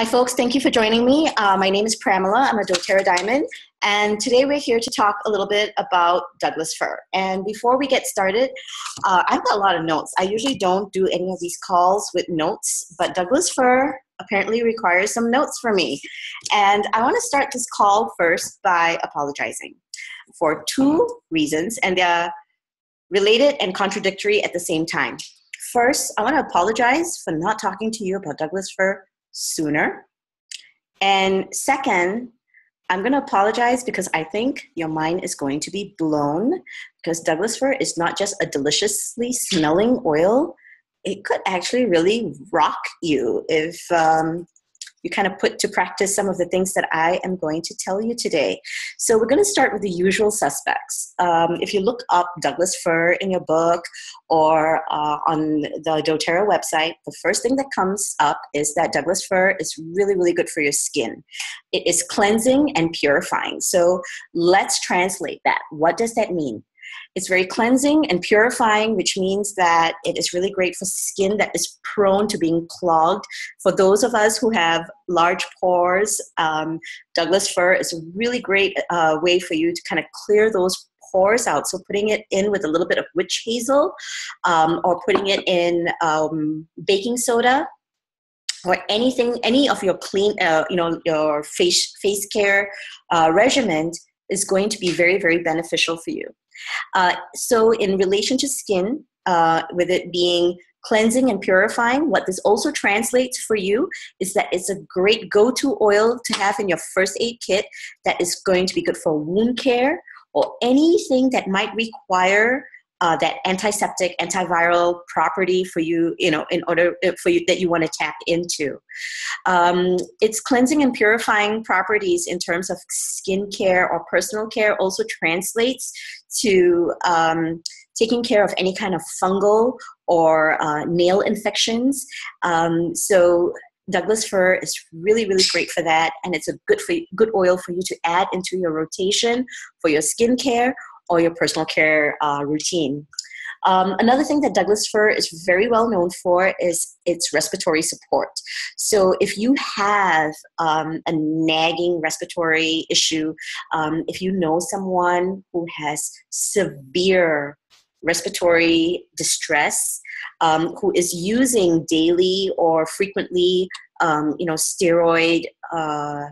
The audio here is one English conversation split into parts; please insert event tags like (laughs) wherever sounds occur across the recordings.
Hi, folks. Thank you for joining me. Uh, my name is Pramela. I'm a doTERRA Diamond. And today we're here to talk a little bit about Douglas fir. And before we get started, uh, I've got a lot of notes. I usually don't do any of these calls with notes, but Douglas fir apparently requires some notes for me. And I want to start this call first by apologizing for two reasons, and they're related and contradictory at the same time. First, I want to apologize for not talking to you about Douglas fir sooner. And second, I'm going to apologize because I think your mind is going to be blown because Douglas fir is not just a deliciously smelling oil. It could actually really rock you if um, you kind of put to practice some of the things that I am going to tell you today. So, we're going to start with the usual suspects. Um, if you look up Douglas fir in your book or uh, on the doTERRA website, the first thing that comes up is that Douglas fir is really, really good for your skin. It is cleansing and purifying. So, let's translate that. What does that mean? It's very cleansing and purifying, which means that it is really great for skin that is prone to being clogged. For those of us who have large pores, um, Douglas fir is a really great uh, way for you to kind of clear those pores out. So putting it in with a little bit of witch hazel um, or putting it in um, baking soda or anything, any of your clean, uh, you know, your face face care uh, regimen is going to be very, very beneficial for you. Uh, so, in relation to skin, uh, with it being cleansing and purifying, what this also translates for you is that it's a great go to oil to have in your first aid kit that is going to be good for wound care or anything that might require uh, that antiseptic, antiviral property for you, you know, in order uh, for you that you want to tap into. Um, its cleansing and purifying properties in terms of skincare or personal care also translates to um, taking care of any kind of fungal or uh, nail infections. Um, so Douglas fir is really, really great for that, and it's a good for good oil for you to add into your rotation for your skincare or your personal care uh, routine. Um, another thing that Douglas fir is very well known for is its respiratory support. So, if you have um, a nagging respiratory issue, um, if you know someone who has severe respiratory distress, um, who is using daily or frequently, um, you know, steroid. Uh,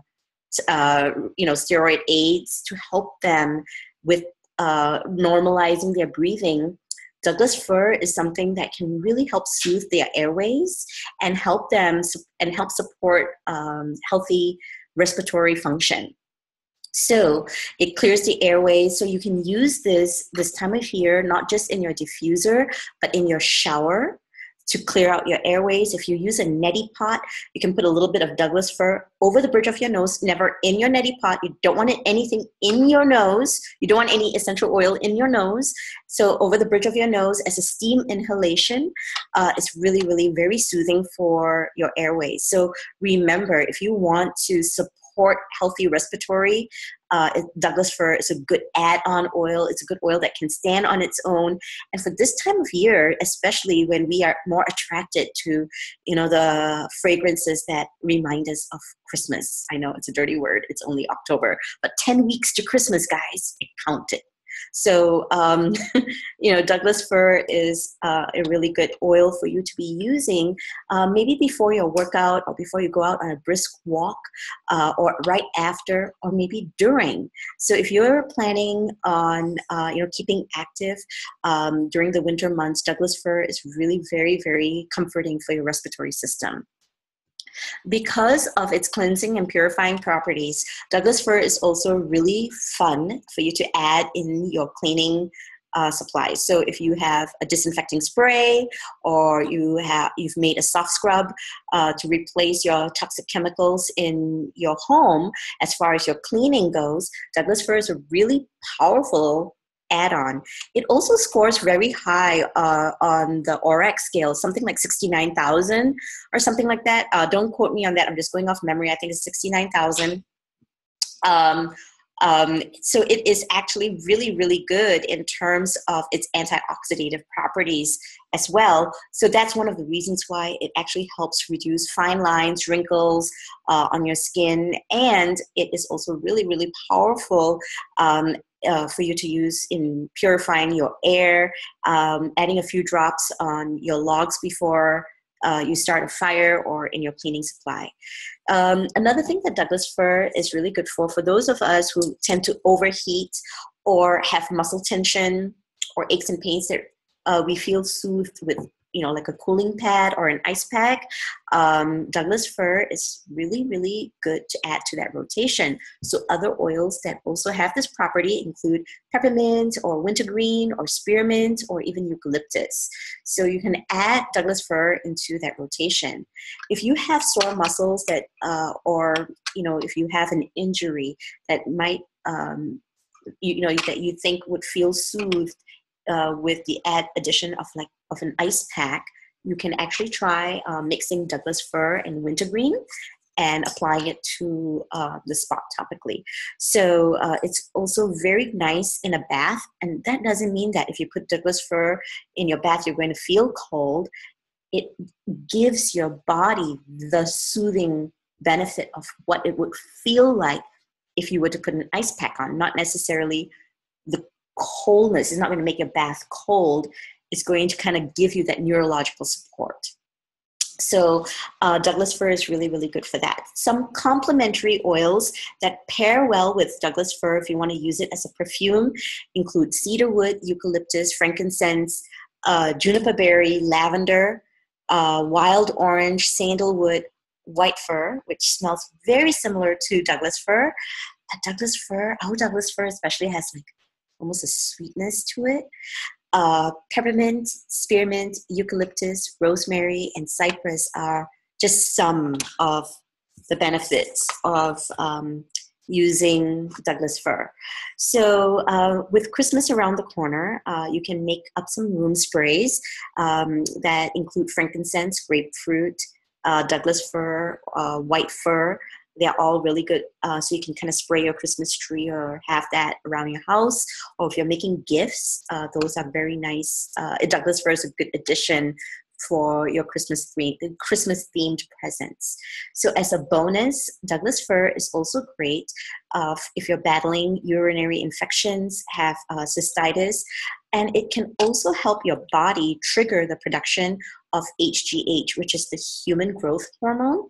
uh, you know, steroid aids to help them with uh, normalizing their breathing, Douglas fir is something that can really help soothe their airways and help them and help support um, healthy respiratory function. So it clears the airways. So you can use this this time of year not just in your diffuser, but in your shower to clear out your airways. If you use a neti pot, you can put a little bit of Douglas fir over the bridge of your nose, never in your neti pot. You don't want anything in your nose. You don't want any essential oil in your nose. So over the bridge of your nose as a steam inhalation, uh, it's really, really very soothing for your airways. So remember, if you want to support support healthy respiratory. Uh, Douglas fir is a good add-on oil. It's a good oil that can stand on its own. And for this time of year, especially when we are more attracted to, you know, the fragrances that remind us of Christmas. I know it's a dirty word. It's only October, but ten weeks to Christmas, guys. It counted. So, um, (laughs) you know, Douglas fir is uh, a really good oil for you to be using uh, maybe before your workout or before you go out on a brisk walk uh, or right after or maybe during. So, if you're planning on, uh, you know, keeping active um, during the winter months, Douglas fir is really very, very comforting for your respiratory system. Because of its cleansing and purifying properties, Douglas fir is also really fun for you to add in your cleaning uh, supplies. So if you have a disinfecting spray or you have you've made a soft scrub uh, to replace your toxic chemicals in your home, as far as your cleaning goes, Douglas fir is a really powerful add-on. It also scores very high uh, on the ORAC scale, something like 69,000 or something like that. Uh, don't quote me on that. I'm just going off memory. I think it's 69,000. Um, Um, so it is actually really, really good in terms of its antioxidative properties as well. So that's one of the reasons why it actually helps reduce fine lines, wrinkles uh, on your skin, and it is also really, really powerful um, uh, for you to use in purifying your air, um, adding a few drops on your logs before uh, you start a fire or in your cleaning supply. Um, another thing that Douglas fir is really good for, for those of us who tend to overheat or have muscle tension or aches and pains that uh, we feel soothed with you know, like a cooling pad or an ice pack, um, Douglas fir is really, really good to add to that rotation. So other oils that also have this property include peppermint or wintergreen or spearmint or even eucalyptus. So you can add Douglas fir into that rotation. If you have sore muscles that, uh, or you know, if you have an injury that might um, you, you, know that you think would feel soothed uh, with the add addition of like of an ice pack, you can actually try uh, mixing Douglas fir and wintergreen and applying it to uh, the spot topically. So uh, it's also very nice in a bath, and that doesn't mean that if you put Douglas fir in your bath, you're going to feel cold. It gives your body the soothing benefit of what it would feel like if you were to put an ice pack on, not necessarily the coldness is not going to make your bath cold. It's going to kind of give you that neurological support. So uh, Douglas fir is really, really good for that. Some complementary oils that pair well with Douglas fir, if you want to use it as a perfume, include cedarwood, eucalyptus, frankincense, uh, juniper berry, lavender, uh, wild orange, sandalwood, white fir, which smells very similar to Douglas fir. But Douglas fir, oh, Douglas fir especially has like almost a sweetness to it. Uh, peppermint, spearmint, eucalyptus, rosemary, and cypress are just some of the benefits of um, using Douglas fir. So, uh, with Christmas around the corner, uh, you can make up some room sprays um, that include frankincense, grapefruit, uh, Douglas fir, uh, white fir, they're all really good. Uh, so you can kind of spray your Christmas tree or have that around your house. Or if you're making gifts, uh, those are very nice. Uh, Douglas fir is a good addition for your Christmas theme, Christmas themed presents. So as a bonus, Douglas fir is also great uh, if you're battling urinary infections, have uh, cystitis, and it can also help your body trigger the production of HGH, which is the human growth hormone.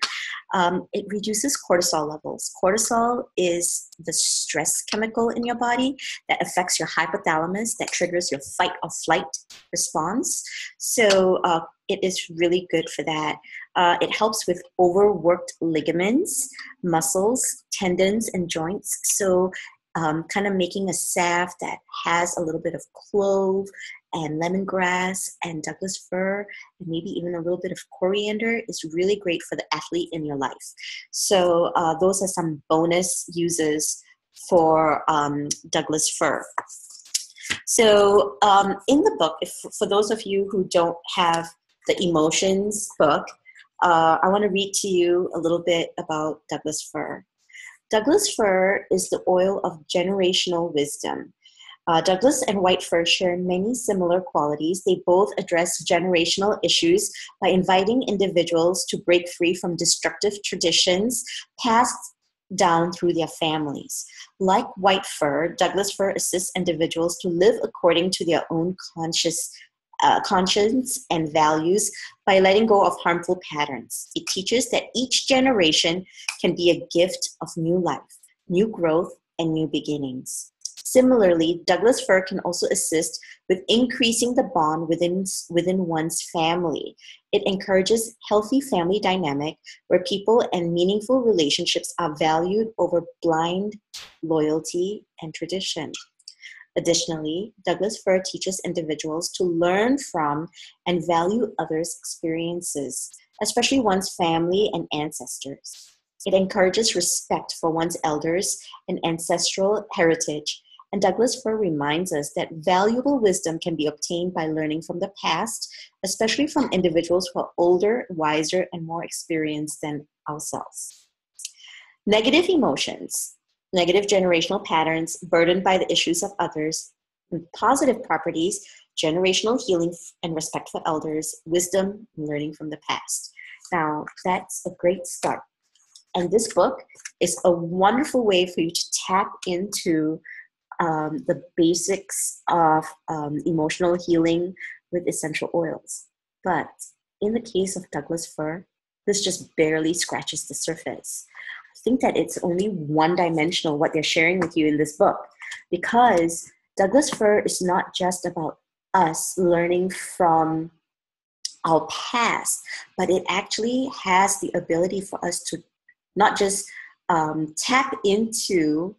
Um, it reduces cortisol levels. Cortisol is the stress chemical in your body that affects your hypothalamus, that triggers your fight or flight response. So uh, it is really good for that. Uh, it helps with overworked ligaments, muscles, tendons, and joints. So um, kind of making a salve that has a little bit of clove and lemongrass and Douglas fir and maybe even a little bit of coriander is really great for the athlete in your life. So uh, those are some bonus uses for um, Douglas fir. So um, in the book, if, for those of you who don't have the emotions book, uh, I want to read to you a little bit about Douglas fir. Douglas fir is the oil of generational wisdom. Uh, Douglas and white fir share many similar qualities. They both address generational issues by inviting individuals to break free from destructive traditions passed down through their families. Like white fir, Douglas fir assists individuals to live according to their own conscious uh, conscience and values by letting go of harmful patterns. It teaches that each generation can be a gift of new life, new growth, and new beginnings. Similarly, Douglas fir can also assist with increasing the bond within, within one's family. It encourages healthy family dynamic where people and meaningful relationships are valued over blind loyalty and tradition. Additionally, Douglas fir teaches individuals to learn from and value others' experiences, especially one's family and ancestors. It encourages respect for one's elders and ancestral heritage and Douglas fir reminds us that valuable wisdom can be obtained by learning from the past, especially from individuals who are older, wiser, and more experienced than ourselves. Negative emotions. negative generational patterns burdened by the issues of others, positive properties, generational healing and respect for elders, wisdom, learning from the past. Now, that's a great start. And this book is a wonderful way for you to tap into um, the basics of um, emotional healing with essential oils. But in the case of Douglas fir, this just barely scratches the surface. I think that it's only one dimensional what they're sharing with you in this book because Douglas fir is not just about us learning from our past, but it actually has the ability for us to not just um, tap into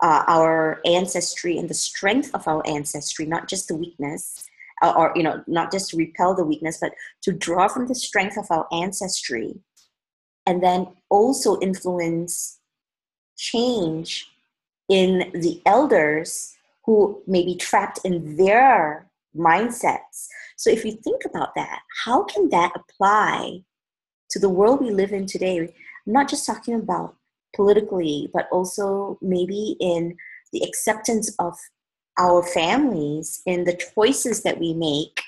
uh, our ancestry and the strength of our ancestry, not just the weakness, or, or you know, not just to repel the weakness, but to draw from the strength of our ancestry, and then also influence change in the elders who may be trapped in their mindsets. So if you think about that, how can that apply to the world we live in today? I'm not just talking about politically, but also maybe in the acceptance of our families, in the choices that we make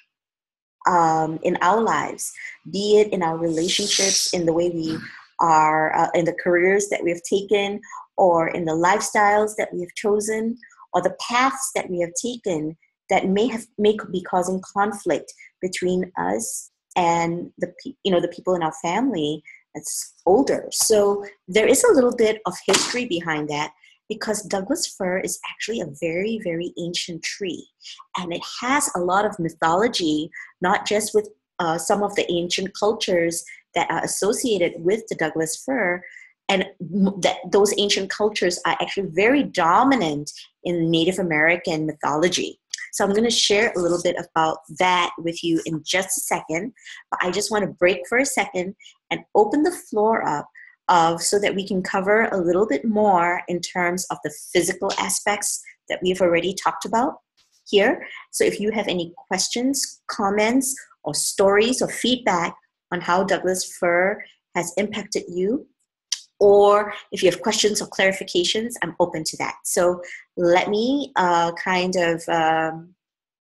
um, in our lives, be it in our relationships, in the way we are, uh, in the careers that we have taken, or in the lifestyles that we have chosen, or the paths that we have taken that may have may be causing conflict between us and the you know the people in our family that's older. So there is a little bit of history behind that because Douglas fir is actually a very, very ancient tree. And it has a lot of mythology, not just with uh, some of the ancient cultures that are associated with the Douglas fir, and that those ancient cultures are actually very dominant in Native American mythology. So I'm going to share a little bit about that with you in just a second. But I just want to break for a second and open the floor up of so that we can cover a little bit more in terms of the physical aspects that we've already talked about here. So if you have any questions, comments, or stories or feedback on how Douglas fir has impacted you, or if you have questions or clarifications, I'm open to that. So let me uh, kind of, um,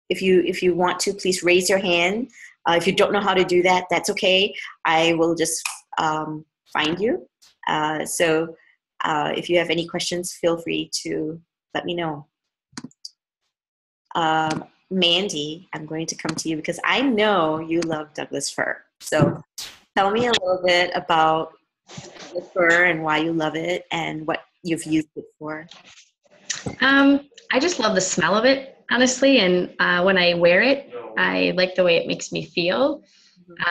if you if you want to, please raise your hand. Uh, if you don't know how to do that, that's okay. I will just um, find you. Uh, so uh, if you have any questions, feel free to let me know. Um, Mandy, I'm going to come to you because I know you love Douglas fir. So tell me a little bit about the fir and why you love it and what you've used it for. Um, I just love the smell of it, honestly. And uh, when I wear it, I like the way it makes me feel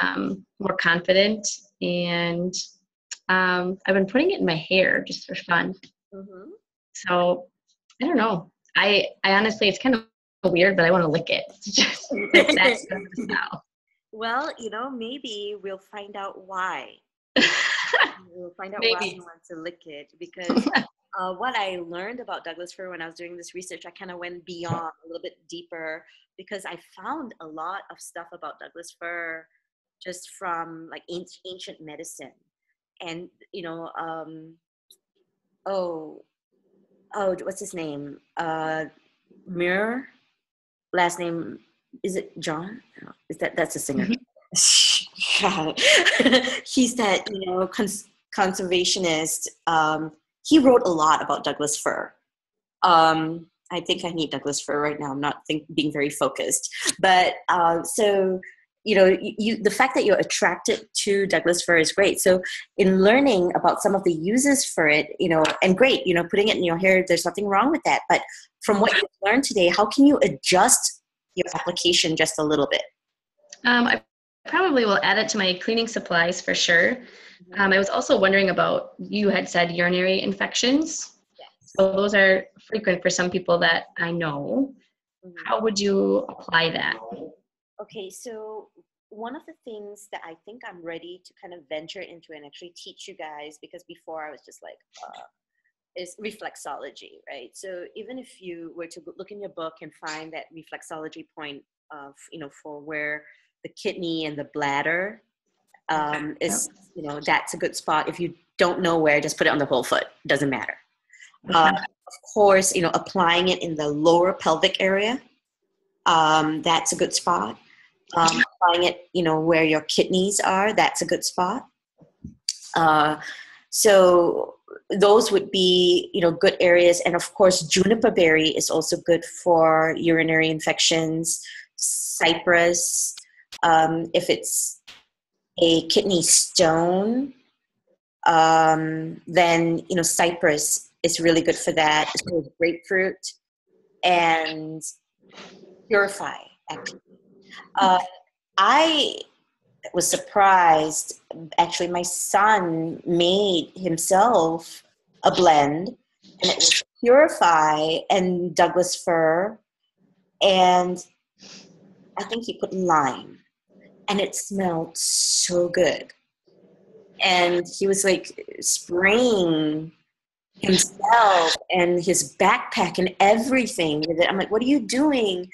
um, more confident. And um, I've been putting it in my hair just for fun. Mm-hmm. So I don't know. I, I honestly, it's kind of weird, but I want to lick it. It's (laughs) just (laughs) smell. Well, you know, maybe we'll find out why. (laughs) we'll find out Maybe. why you want to lick it because uh, what I learned about Douglas fir when I was doing this research, I kind of went beyond a little bit deeper because I found a lot of stuff about Douglas fir just from like ancient medicine, and you know, um, oh, oh, what's his name? Uh, Muir, last name is it John? Is that that's a singer? Mm-hmm. (laughs) (laughs) he's that you know cons- conservationist. Um, he wrote a lot about Douglas fir. Um, I think I need Douglas fir right now. I'm not think, being very focused, but uh, so you know, you, the fact that you're attracted to Douglas fir is great. So in learning about some of the uses for it, you know, and great, you know, putting it in your hair, there's nothing wrong with that. But from what you learned today, how can you adjust your application just a little bit? Um, I probably will add it to my cleaning supplies for sure. Mm-hmm. Um, I was also wondering about you had said urinary infections. Yes. So those are frequent for some people that I know. Mm-hmm. How would you apply that? Okay, so one of the things that I think I'm ready to kind of venture into and actually teach you guys because before I was just like, uh, is reflexology, right? So even if you were to look in your book and find that reflexology point of, you know, for where the kidney and the bladder um, is you know that's a good spot if you don't know where just put it on the whole foot doesn't matter Uh, of course, you know, applying it in the lower pelvic area, um, that's a good spot. Um, applying it, you know, where your kidneys are, that's a good spot. Uh, so those would be, you know, good areas. And of course, juniper berry is also good for urinary infections. Cypress, um, if it's a kidney stone, um, then you know cypress is really good for that. So grapefruit and purify. Actually, uh, I was surprised. Actually, my son made himself a blend, and it was purify and Douglas fir, and I think he put lime, and it smelled so good. And he was like spraying himself and his backpack and everything with it. I'm like, what are you doing?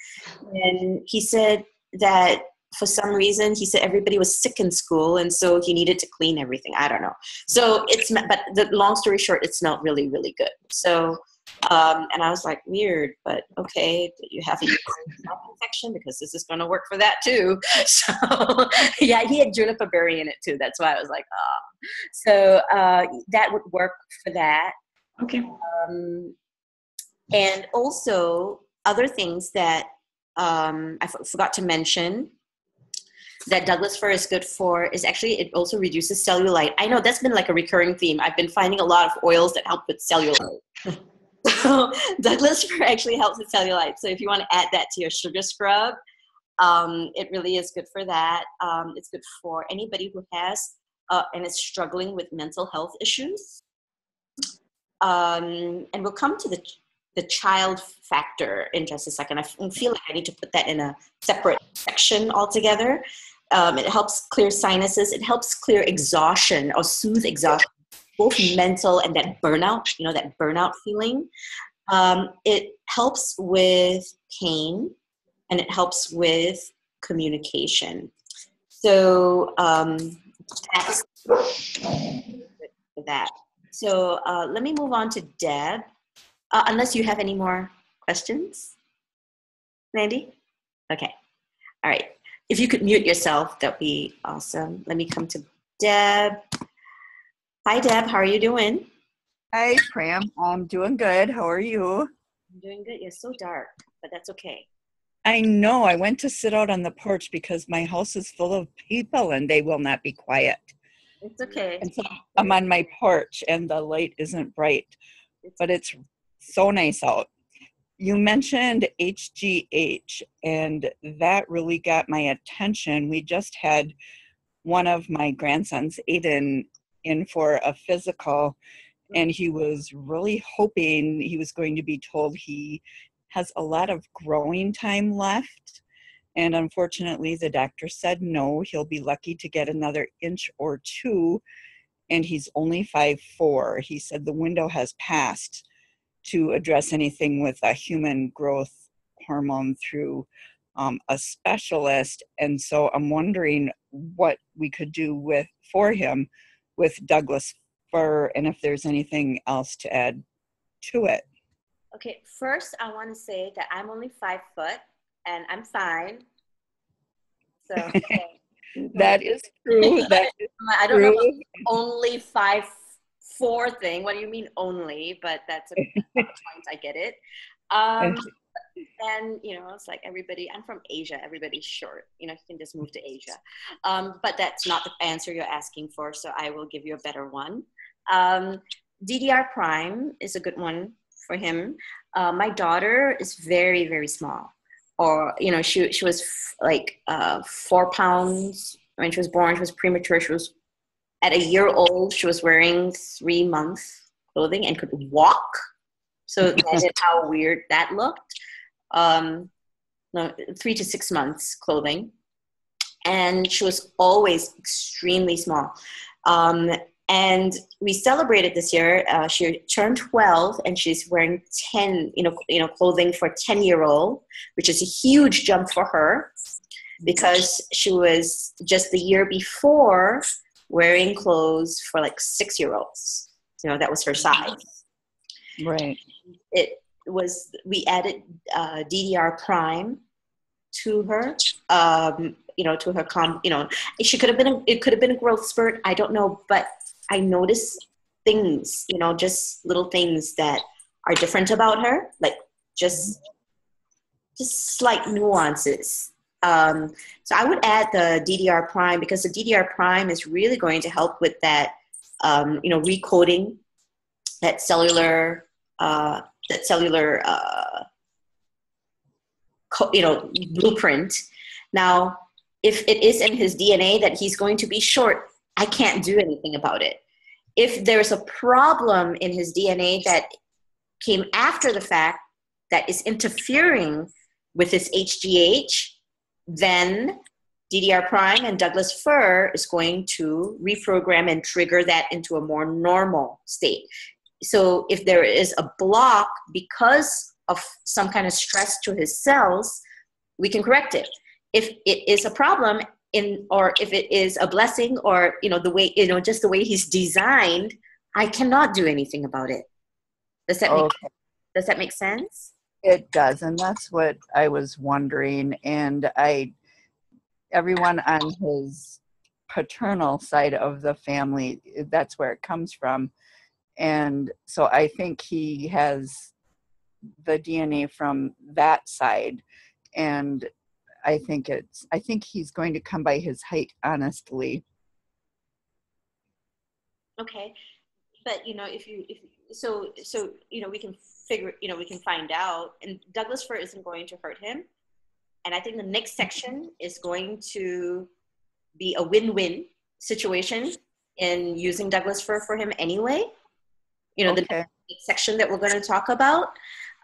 And he said that for some reason he said everybody was sick in school and so he needed to clean everything. I don't know. So it's but the long story short, it smelled really really good. So um, and I was like, weird, but okay, you have a infection because this is going to work for that too. (laughs) So, (laughs) yeah, he had juniper berry in it too. That's why I was like, oh. So uh, that would work for that. Okay. Um, and also, other things that um, I f- forgot to mention that Douglas fir is good for is actually it also reduces cellulite. I know that's been like a recurring theme. I've been finding a lot of oils that help with cellulite. (laughs) So (laughs) Douglas fir (laughs) actually helps with cellulite. So if you want to add that to your sugar scrub, um, it really is good for that. Um, it's good for anybody who has uh, and is struggling with mental health issues. Um, and we'll come to the the child factor in just a second. I feel like I need to put that in a separate section altogether. Um, it helps clear sinuses. It helps clear exhaustion or soothe exhaustion both mental and that burnout, you know, that burnout feeling. Um, it helps with pain and it helps with communication. So um, that's that. So uh, let me move on to Deb, uh, unless you have any more questions. Mandy? Okay. All right. If you could mute yourself, that'd be awesome. Let me come to Deb. Hi, Deb. How are you doing? Hi, Pram. I'm doing good. How are you? I'm doing good. It's so dark, but that's okay. I know. I went to sit out on the porch because my house is full of people and they will not be quiet. It's okay. And so I'm on my porch and the light isn't bright, but it's so nice out. You mentioned HGH, and that really got my attention. We just had one of my grandsons, Aiden, in for a physical and he was really hoping he was going to be told he has a lot of growing time left. And unfortunately the doctor said no he'll be lucky to get another inch or two and he's only five four. He said the window has passed to address anything with a human growth hormone through um, a specialist. And so i'm wondering what we could do with for him with Douglas fir and if there's anything else to add to it. Okay, first I want to say that I'm only five foot and I'm fine. So (laughs) that is true. (laughs) That is I don't true. know only five four thing. What do you mean only? But that's a (laughs) point. I get it. Um, and you know it's like everybody i'm from asia everybody's short you know you can just move to asia. Um, but that's not the answer you're asking for so i will give you a better one. Um, ddr prime is a good one for him. Uh, my daughter is very very small. Or you know she, she was f- like uh, four pounds when she was born. She was premature. She was at a year old she was wearing three month clothing and could walk so imagine how weird that looked um, no, three to six months clothing. And she was always extremely small. Um, and we celebrated this year. Uh, she turned 12 and she's wearing 10, you know, you know, clothing for 10 year old, which is a huge jump for her because she was just the year before wearing clothes for like six year olds. You know, that was her size. Right. It was we added uh, DDR prime to her. Um, you know, to her com. You know, she could have been. A, it could have been a growth spurt. I don't know, but I noticed things. You know, just little things that are different about her, like just just slight nuances. Um, so I would add the DDR prime because the DDR prime is really going to help with that. Um, you know, recoding that cellular uh, that cellular uh, co- you know blueprint. Now, if it is in his DNA that he's going to be short, I can't do anything about it. If there's a problem in his DNA that came after the fact that is interfering with his HGH, then DDR prime and Douglas fir is going to reprogram and trigger that into a more normal state. So if there is a block because of some kind of stress to his cells, we can correct it. If it is a problem in or if it is a blessing or you know the way you know just the way he's designed, I cannot do anything about it. Does that make does that make sense? It does, and that's what I was wondering. And I, everyone on his paternal side of the family, that's where it comes from. And so I think he has the DNA from that side. And I think it's, I think he's going to come by his height, honestly. Okay, but you know, if you if so so you know we can figure you know we can find out, and Douglas fir isn't going to hurt him, and I think the next section is going to be a win-win situation in using Douglas fir for him anyway. You know, the Okay. next section that we're going to talk about,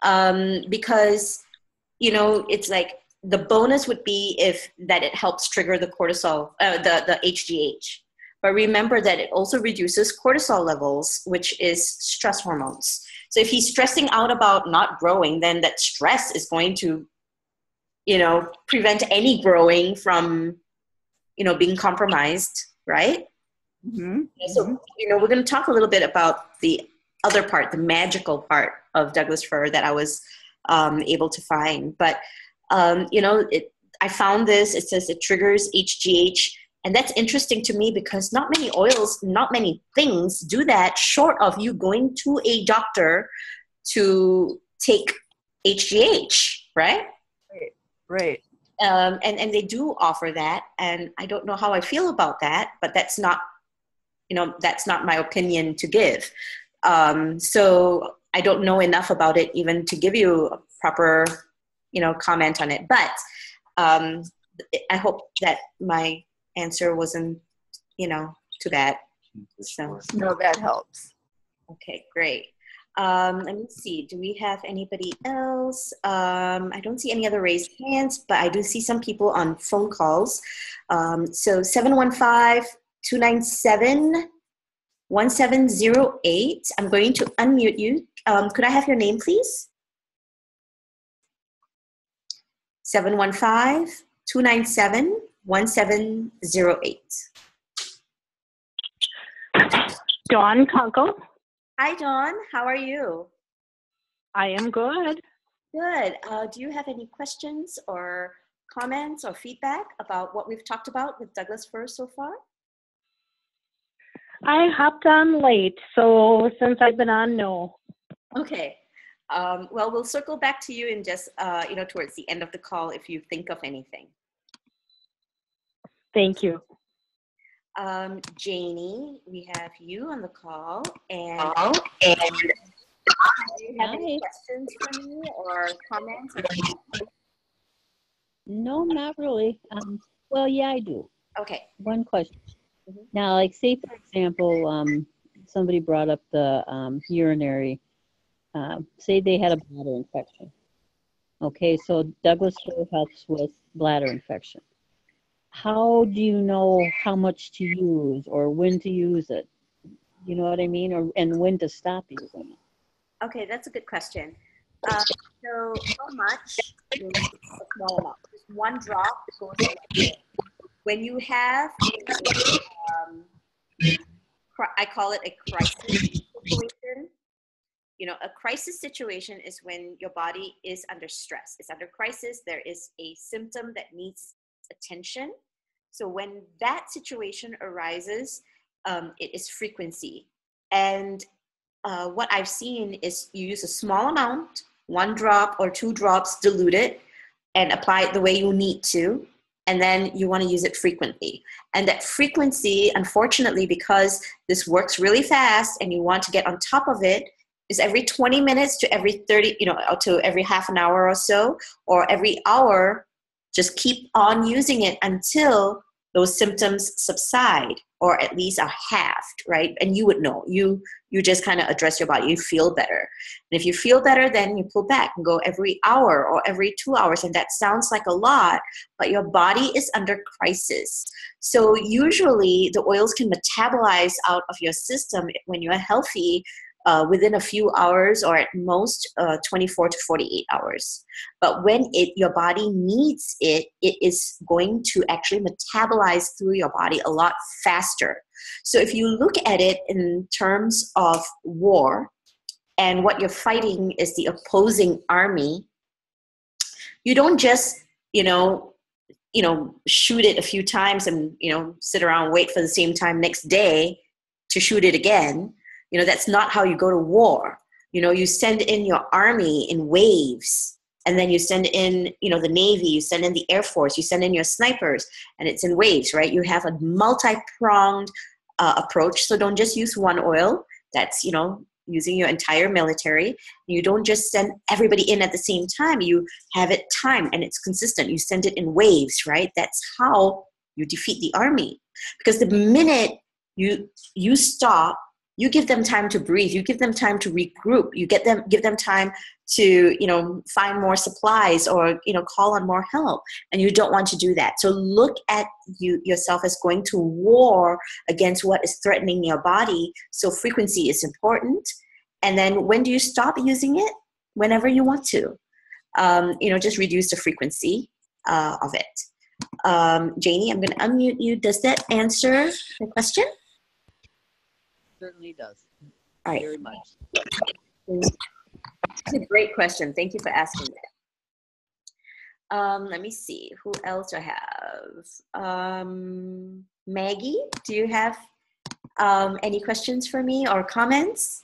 um, because you know it's like the bonus would be if that it helps trigger the cortisol, uh, the the HGH. But remember that it also reduces cortisol levels, which is stress hormones. So if he's stressing out about not growing, then that stress is going to, you know, prevent any growing from, you know, being compromised, right? hmm So, you know, we're going to talk a little bit about the other part, the magical part of Douglas fir that I was um, able to find. But, um, you know, it, I found this. It says it triggers HGH. And that's interesting to me because not many oils, not many things do that short of you going to a doctor to take HGH, right? Right. um, and and they do offer that and i don't know how i feel about that but that's not you know that's not my opinion to give um, so i don't know enough about it even to give you a proper you know comment on it but um, i hope that my answer wasn't you know too bad so No, that helps. Okay, great. Um, let me see. Do we have anybody else? Um, I don't see any other raised hands, but I do see some people on phone calls. Um, so 715 297 1708. I'm going to unmute you. Um, could I have your name, please? 715 297 1708. Dawn Kunkel. Hi, Dawn. How are you? I am good. Good. Uh, do you have any questions or comments or feedback about what we've talked about with Douglas fir so far? I hopped on late, so since I've been on, no. Okay. Um, well, we'll circle back to you in just, uh, you know, towards the end of the call if you think of anything. Thank you. Um, Janie, we have you on the call, and and do you have any questions for me or comments? no, not really. Um, well, yeah, I do. Okay. One question. Mhm. Now, like, say for example, um, somebody brought up the um, urinary. Uh, say they had a bladder infection. Okay, so Douglas fir helps with bladder infection. How do you know how much to use or when to use it? You know what I mean, or and when to stop using it? Okay, that's a good question. Uh, so, how much is a small amount? Just one drop goes a long way. When you have, um, I call it a crisis situation. you know, a crisis situation is when your body is under stress. It's under crisis. There is a symptom that needs attention. So when that situation arises, um, it is frequency. And uh, what I've seen is you use a small amount, one drop or two drops diluted, and apply it the way you need to. And then you want to use it frequently. And that frequency, unfortunately, because this works really fast and you want to get on top of it, is every 20 minutes to every 30, you know, to every half an hour or so, or every hour. Just keep on using it until those symptoms subside or at least are halved right? And you would know. You you just kind of address your body. You feel better. And if you feel better then you pull back and go every hour or every two hours. And that sounds like a lot but your body is under crisis. So usually the oils can metabolize out of your system when you're healthy uh, within a few hours or at most uh, 24 to 48 hours. But when it your body needs it, it is going to actually metabolize through your body a lot faster. So if you look at it in terms of war, and what you're fighting is the opposing army, you don't just you know you know shoot it a few times and you know sit around wait for the same time next day to shoot it again you know, that's not how you go to war. You know, you send in your army in waves and then you send in you know the navy you send in the air force you send in your snipers and it's in waves right? You have a multi-pronged uh, approach. So don't just use one oil that's you know using your entire military. You don't just send everybody in at the same time. You have it timed and it's consistent. You send it in waves right? That's how you defeat the army. Because the minute you you stop you give them time to breathe. You give them time to regroup. You get them give them time to you know find more supplies or you know call on more help. And you don't want to do that. So look at you yourself as going to war against what is threatening your body. So frequency is important. And then when do you stop using it? Whenever you want to. Um, you know just reduce the frequency uh, of it. Um, janie i'm going to unmute you. Does that answer the question certainly does. All right. Very much. That's a great question. Thank you for asking that. Um, let me see. Who else do I have? Um, Maggie, do you have um, any questions for me or comments?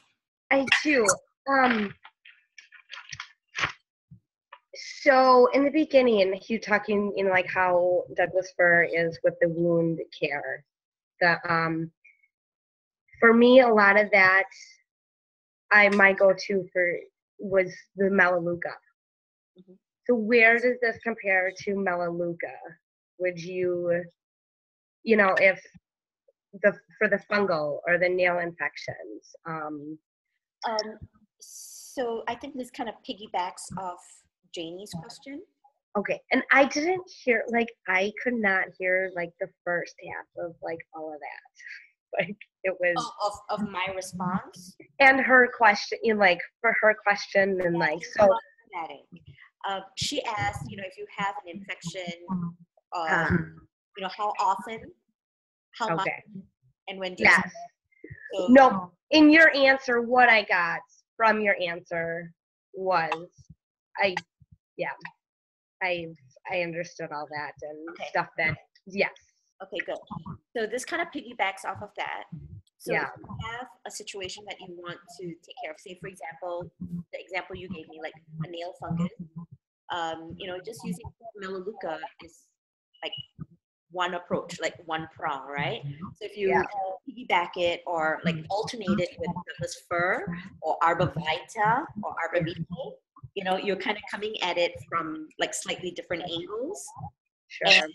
I do. Um, so in the beginning, you talking in like how Douglas fir is with the wound care. The um, for me, a lot of that, I my go-to for was the Melaleuca. Mm-hmm. So where does this compare to Melaleuca? Would you, you know, if the for the fungal or the nail infections? Um, um, so I think this kind of piggybacks off Janie's question. Okay, and I didn't hear like I could not hear like the first half of like all of that. (laughs) like it was oh, of, of my response and her question you know, like for her question and like so uh, she asked you know if you have an infection uh, uh, you know how often how okay. much and when do you yes. So, no in your answer what i got from your answer was i yeah i i understood all that and okay. stuff that yes Okay, good. So this kind of piggybacks off of that. So yeah. if you have a situation that you want to take care of, say for example, the example you gave me, like a nail fungus, um, you know, just using Melaleuca is like one approach, like one prong, right? So if you yeah. piggyback it or like alternate it with Douglas fir or Arbor Vitae or Arbor Vitae, you know, you're kind of coming at it from like slightly different angles. Sure. And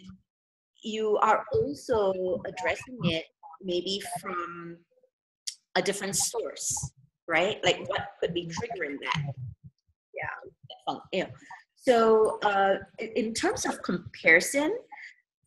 you are also addressing it maybe from a different source, right? Like what could be triggering that? Yeah. Yeah. So uh, in terms of comparison,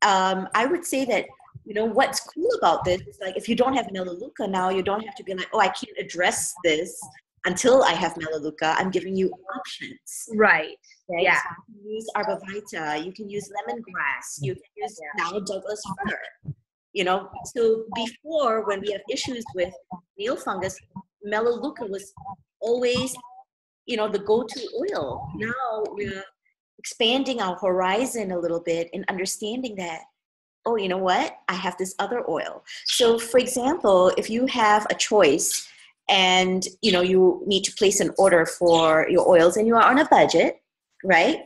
um, I would say that you know what's cool about this is like if you don't have Melaleuca now, you don't have to be like, oh, I can't address this until I have Melaleuca. I'm giving you options. Right. Right? Yeah. So you can use Arbor Vitae, you can use lemongrass, you can use yeah. now Douglas fir. You know, so before when we have issues with nail fungus, Melaleuca was always, you know, the go-to oil. Now we're expanding our horizon a little bit and understanding that oh you know what i have this other oil so for example if you have a choice and you know you need to place an order for your oils and you are on a budget right?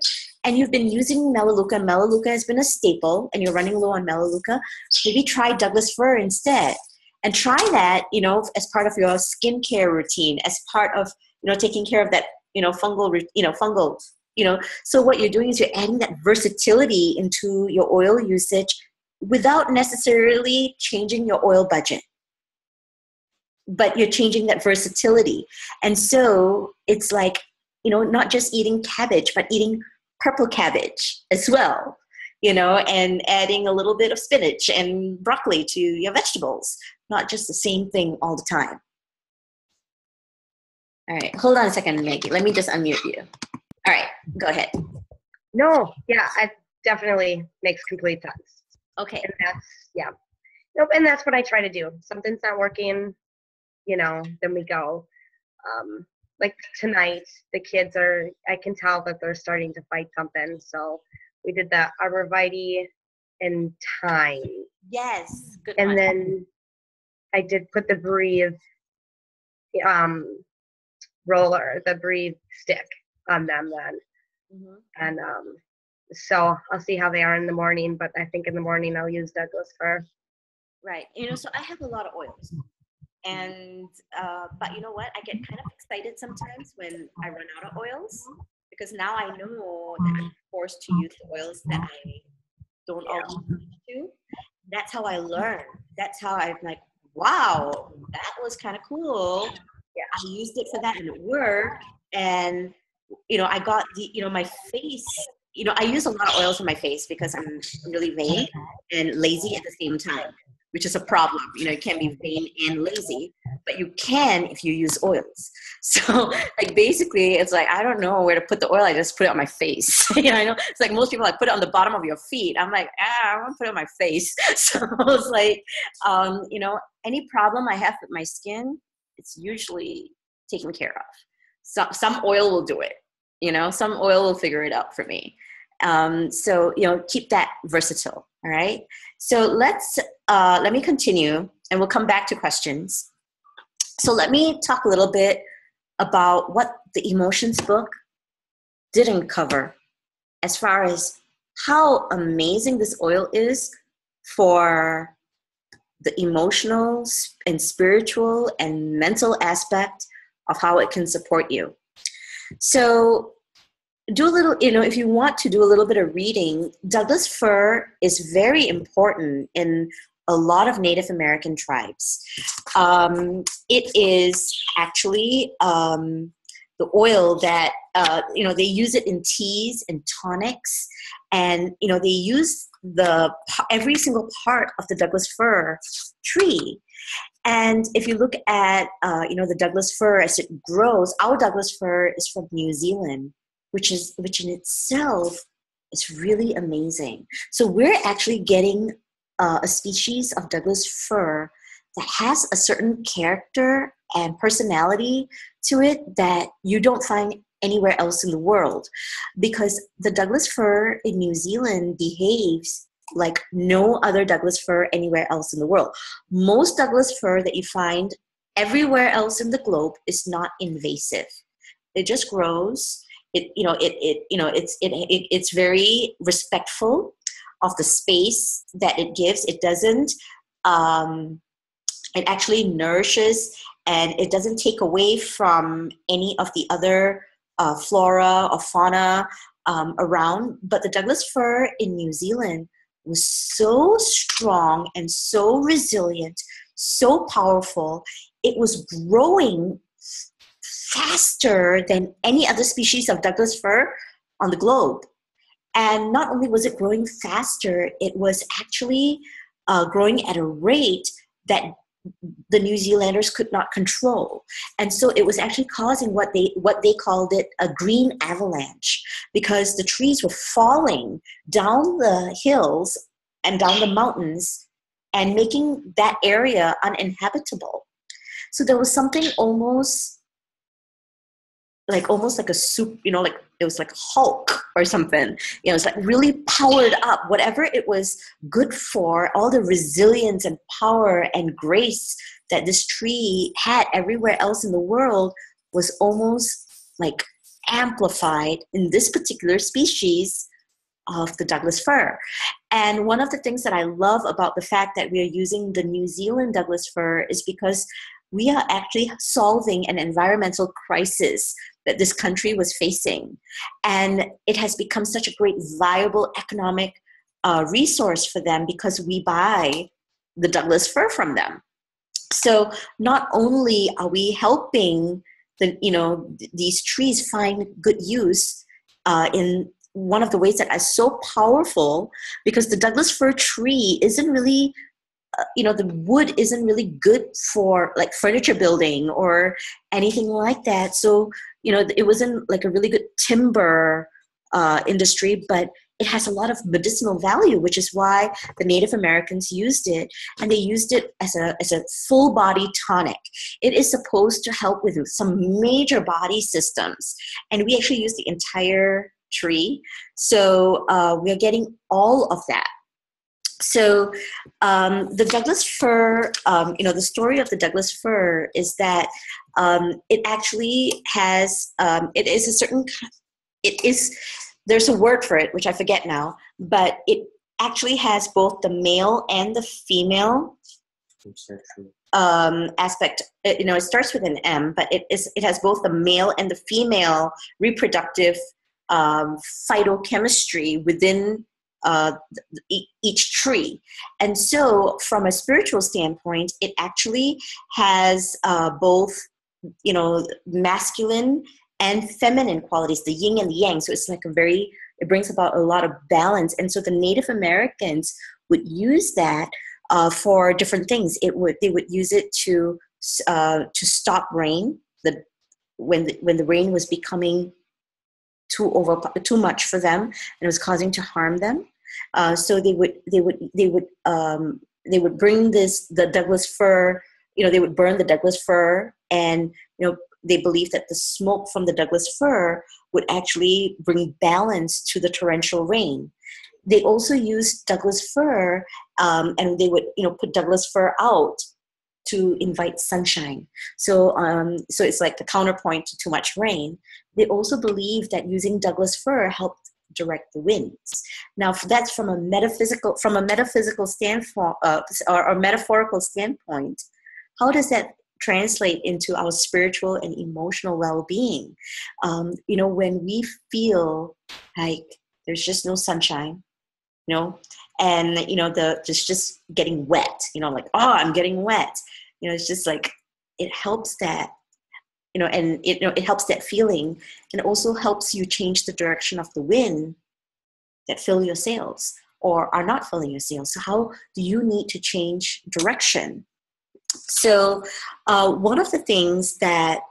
And you've been using melaleuca. Melaleuca has been a staple and you're running low on melaleuca. Maybe try douglas fir instead and try that you know as part of your skincare routine as part of you know taking care of that you know fungal you know fungal you know. So what you're doing is you're adding that versatility into your oil usage without necessarily changing your oil budget but you're changing that versatility and so it's like you know not just eating cabbage but eating purple cabbage as well you know and adding a little bit of spinach and broccoli to your vegetables not just the same thing all the time all right hold on a second maggie let me just unmute you all right, go ahead. No, yeah, it definitely makes complete sense. Okay. And that's yeah. Nope, and that's what I try to do. Something's not working, you know, then we go. Um, like tonight, the kids are I can tell that they're starting to fight something. So we did the arborvitae and thyme. Yes. Good and one. then I did put the breathe um roller, the breathe stick on them then. Mm-hmm. And um, so I'll see how they are in the morning, but I think in the morning I'll use Douglas fir. Right. You know, so I have a lot of oils. And, uh, but you know what? I get kind of excited sometimes when I run out of oils because now I know that I'm forced to use the oils that I don't yeah. always to. That's how I learn. That's how I'm like, wow, that was kind of cool. Yeah. I used it for that and it worked. And you know, I got the, you know, my face, you know, I use a lot of oils on my face because I'm really vain and lazy at the same time, which is a problem. You know, you can't be vain and lazy, but you can if you use oils. (laughs) So, like, basically, it's like, I don't know where to put the oil. I just put it on my face. (laughs) you know, I know it's like most people like put it on the bottom of your feet. I'm like, ah, I want to put it on my face. (laughs) So it's like, um, you know, any problem I have with my skin, it's usually taken care of. Some, some oil will do it you know some oil will figure it out for me um, so you know keep that versatile all right so let's uh, let me continue and we'll come back to questions. So let me talk a little bit about what the emotions book didn't cover as far as how amazing this oil is for the emotional and spiritual and mental aspect of how it can support you. So do a little, you know, if you want to do a little bit of reading, Douglas fir is very important in a lot of Native American tribes. Um, it is actually um, the oil that, uh, you know, they use it in teas and tonics, and, you know, they use the every single part of the Douglas fir tree and if you look at, uh, you know, the Douglas fir as it grows, our Douglas fir is from New Zealand, which is which in itself is really amazing. So we're actually getting uh, a species of Douglas fir that has a certain character and personality to it that you don't find anywhere else in the world because the Douglas fir in New Zealand behaves like no other Douglas fir anywhere else in the world. Most Douglas fir that you find everywhere else in the globe is not invasive. It just grows. It you know it it you know it's it, it it's very respectful of the space that it gives. It doesn't um, it actually nourishes and it doesn't take away from any of the other uh, flora or fauna um, around. But the Douglas fir in New Zealand was so strong and so resilient, so powerful. It was growing faster than any other species of Douglas fir on the globe. And not only was it growing faster, it was actually uh, growing at a rate that the New Zealanders could not control. And so it was actually causing what they what they called it a green avalanche because the trees were falling down the hills and down the mountains and making that area uninhabitable. So there was something almost like almost like a soup, you know, like it was like Hulk or something. You know, it's like really powered up. Whatever it was good for, all the resilience and power and grace that this tree had everywhere else in the world was almost like amplified in this particular species of the Douglas fir. And one of the things that I love about the fact that we are using the New Zealand Douglas fir is because we are actually solving an environmental crisis that this country was facing. And it has become such a great, viable economic uh, resource for them because we buy the Douglas fir from them. So not only are we helping the, you know, th- these trees find good use uh, in one of the ways that is so powerful because the Douglas fir tree isn't really uh, you know the wood isn't really good for like furniture building or anything like that. So you know it wasn't like a really good timber uh, industry but it has a lot of medicinal value which is why the native americans used it and they used it as a, as a full body tonic. It is supposed to help with some major body systems and we actually use the entire tree. So uh, we're getting all of that so um, the Douglas fir, um, you know, the story of the Douglas fir is that um, it actually has, um, it is a certain, it is, there's a word for it, which I forget now, but it actually has both the male and the female um, aspect. It, you know, it starts with an M, but it is, it has both the male and the female reproductive um, phytochemistry within uh, each tree. And so, from a spiritual standpoint, it actually has uh, both, you know, masculine and feminine qualities, the yin and the yang. So it's like a very, it brings about a lot of balance. And so the Native Americans would use that uh, for different things. It would they would use it to uh, to stop rain. The when the, when the rain was becoming too over too much for them and it was causing to harm them uh, so they would they would they would um, they would bring this the Douglas fir. You know, they would burn the Douglas fir, and you know they believed that the smoke from the Douglas fir would actually bring balance to the torrential rain. They also used Douglas fir, um, and they would you know put Douglas fir out to invite sunshine. So, um, so it's like the counterpoint to too much rain. They also believe that using Douglas fir helped direct the winds. Now, that's from a metaphysical from a metaphysical standpoint uh, or, or metaphorical standpoint. How does that translate into our spiritual and emotional well-being? Um, you know, when we feel like there's just no sunshine, you know, and you know the just just getting wet, you know, like oh, I'm getting wet. You know, it's just like it helps that you know and it, you know, it helps that feeling and also helps you change the direction of the wind that fill your sails or are not filling your sails. So how do you need to change direction? So uh, one of the things that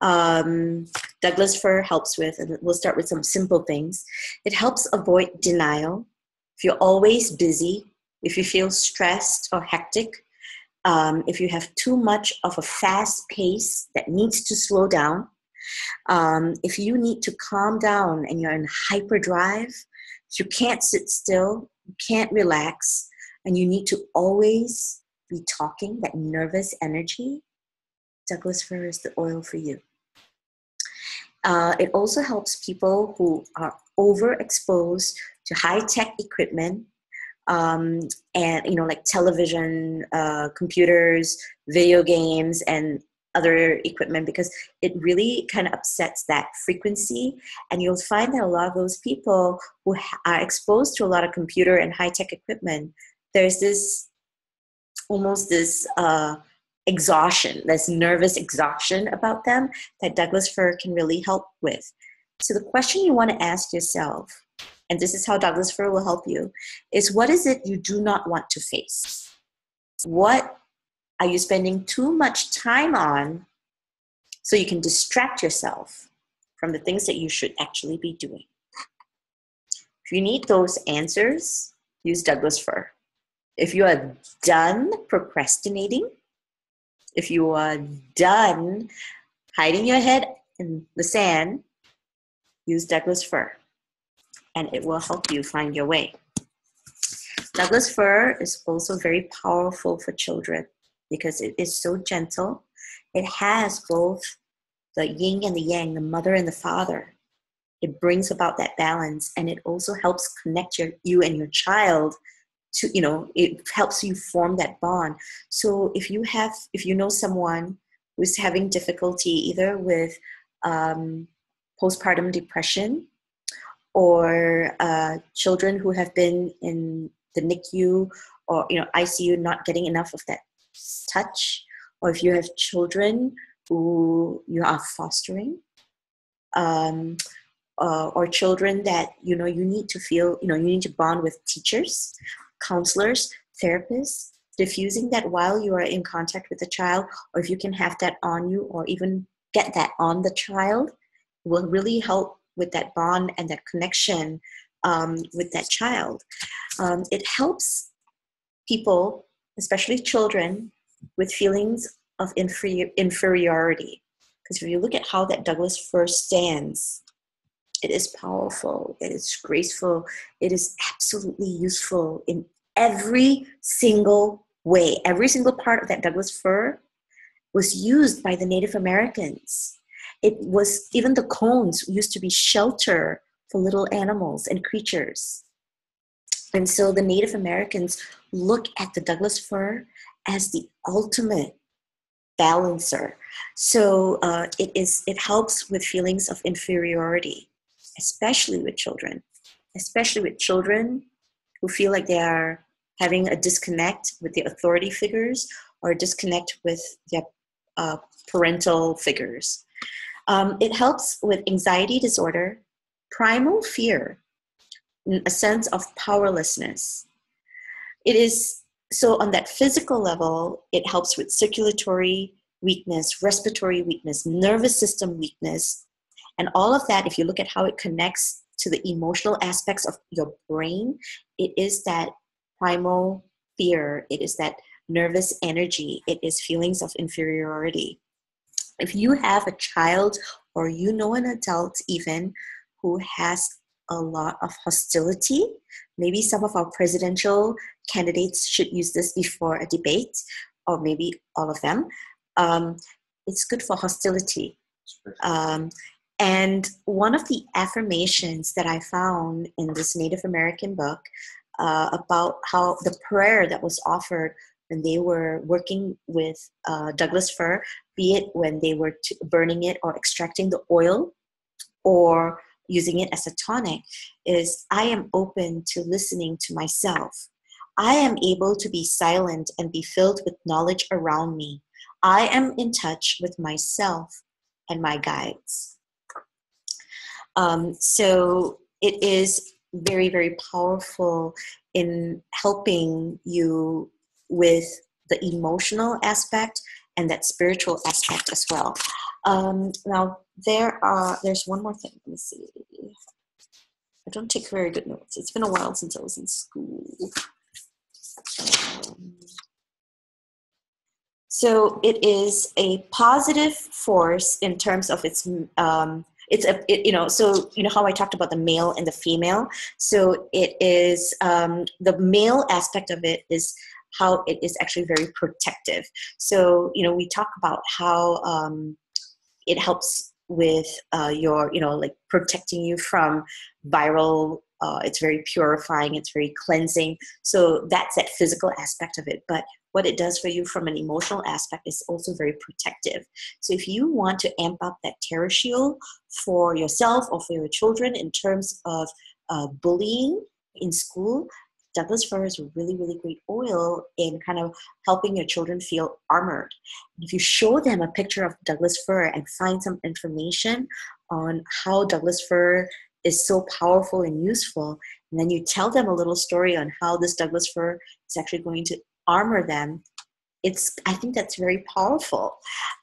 um, douglas fir helps with and we'll start with some simple things. It helps avoid denial. If you're always busy if you feel stressed or hectic um, if you have too much of a fast pace that needs to slow down, um, if you need to calm down and you're in hyperdrive, you can't sit still, you can't relax, and you need to always be talking, that nervous energy, Douglas fir is the oil for you. Uh, it also helps people who are overexposed to high tech equipment um, and you know like television uh, computers video games and other equipment because it really kind of upsets that frequency. And you'll find that a lot of those people who are exposed to a lot of computer and high-tech equipment there's this almost this uh, exhaustion this nervous exhaustion about them that douglas fir can really help with. So the question you want to ask yourself and this is how Douglas fir will help you, is what is it you do not want to face? What are you spending too much time on so you can distract yourself from the things that you should actually be doing? If you need those answers, use Douglas fir. If you are done procrastinating, if you are done hiding your head in the sand, use Douglas fir, and it will help you find your way. Douglas fir is also very powerful for children because it is so gentle. It has both the yin and the yang, the mother and the father. It brings about that balance and it also helps connect your, you and your child to, you know, it helps you form that bond. So if you have, if you know someone who's having difficulty either with um, postpartum depression or uh, children who have been in the NICU or you know ICU not getting enough of that touch, or if you have children who you are fostering, um, uh, or children that you know you need to feel you know you need to bond with teachers, counselors, therapists, diffusing that while you are in contact with the child, or if you can have that on you, or even get that on the child, will really help with that bond and that connection um, with that child. Um, it helps people, especially children, with feelings of inferi- inferiority. Because if you look at how that Douglas fir stands, it is powerful, it is graceful, it is absolutely useful in every single way. Every single part of that Douglas fir was used by the Native Americans. It was even the cones used to be shelter for little animals and creatures. And so the Native Americans look at the Douglas fir as the ultimate balancer. So uh, it is it helps with feelings of inferiority, especially with children, especially with children who feel like they are having a disconnect with the authority figures or disconnect with their uh, parental figures. Um, it helps with anxiety disorder, primal fear, a sense of powerlessness. It is so on that physical level, it helps with circulatory weakness, respiratory weakness, nervous system weakness, and all of that. If you look at how it connects to the emotional aspects of your brain, it is that primal fear, it is that nervous energy, it is feelings of inferiority. If you have a child or you know an adult even who has a lot of hostility. Maybe some of our presidential candidates should use this before a debate, or maybe all of them. Um, it's good for hostility. Um, and one of the affirmations that I found in this Native American book uh, about how the prayer that was offered when they were working with uh, Douglas fir, be it when they were t- burning it or extracting the oil or using it as a tonic is I am open to listening to myself. I am able to be silent and be filled with knowledge around me. I am in touch with myself and my guides. Um, so it is very, very powerful in helping you with the emotional aspect and that spiritual aspect as well. Um, now there are there's one more thing. Let me see. I don't take very good notes. It's been a while since I was in school. Um, so it is a positive force in terms of its um, it's a it, you know so you know how i talked about the male and the female so it is um, the male aspect of it is how it is actually very protective. So you know we talk about how um, it helps with uh, your you know like protecting you from viral uh, it's very purifying it's very cleansing. So that's that physical aspect of it. But what it does for you from an emotional aspect is also very protective. So if you want to amp up that TerraShield for yourself or for your children in terms of uh, bullying in school Douglas fir is a really, really great oil in kind of helping your children feel armored. If you show them a picture of Douglas fir and find some information on how Douglas fir is so powerful and useful, and then you tell them a little story on how this Douglas fir is actually going to armor them, it's I think that's very powerful.